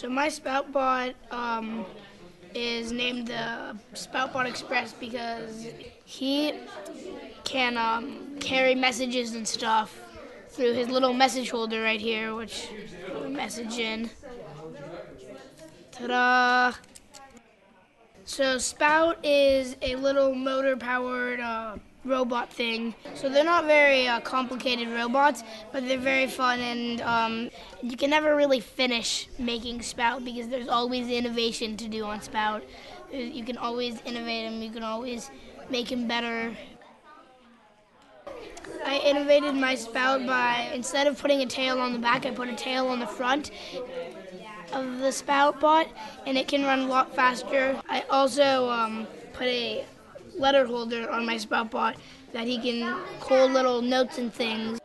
So my Spoutbot um, is named the Spoutbot Express because he can um, carry messages and stuff through his little message holder right here, which a message in. Ta-da! So Spout is a little motor-powered uh, robot thing. So they're not very uh, complicated robots, but they're very fun, and um, you can never really finish making Spout because there's always innovation to do on Spout. You can always innovate him. You can always make him better. I innovated my spout by instead of putting a tail on the back, I put a tail on the front of the spout bot, and it can run a lot faster. I also um, put a letter holder on my spout bot that he can hold little notes and things.